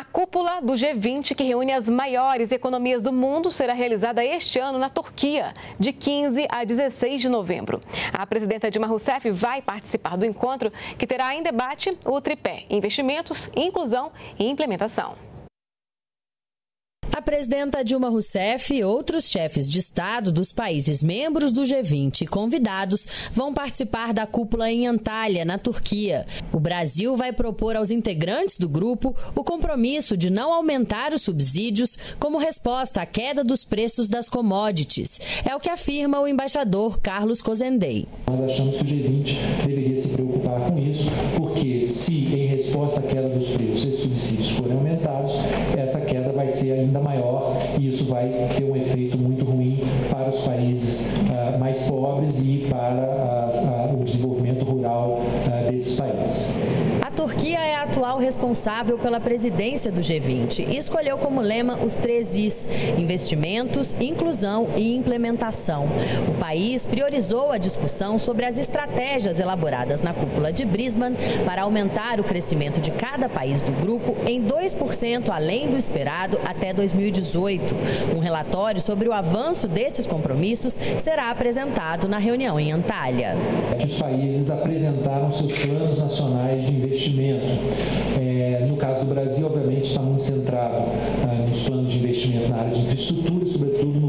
A cúpula do G20, que reúne as maiores economias do mundo, será realizada este ano na Turquia, de 15 a 16 de novembro. A presidenta Dilma Rousseff vai participar do encontro, que terá em debate o tripé investimentos, inclusão e implementação. A presidenta Dilma Rousseff e outros chefes de Estado dos países membros do G20 e convidados vão participar da cúpula em Antalya, na Turquia. O Brasil vai propor aos integrantes do grupo o compromisso de não aumentar os subsídios como resposta à queda dos preços das commodities. É o que afirma o embaixador Carlos Cozendei. Nós achamos que o G20 deveria se preocupar com isso, porque se em resposta à queda dos preços esses subsídios forem aumentados, ser ainda maior e isso vai ter um efeito muito ruim para os países uh, mais pobres e para uh, o desenvolvimento rural desses países. Turquia é a atual responsável pela presidência do G20 e escolheu como lema os três Is: investimentos, inclusão e implementação. O país priorizou a discussão sobre as estratégias elaboradas na cúpula de Brisbane para aumentar o crescimento de cada país do grupo em 2% além do esperado até 2020. 2018. Um relatório sobre o avanço desses compromissos será apresentado na reunião em Antalya. Os países apresentaram seus planos nacionais de investimento. É, no caso do Brasil, obviamente, está muito centrado ah, nos planos de investimento na área de infraestrutura sobretudo,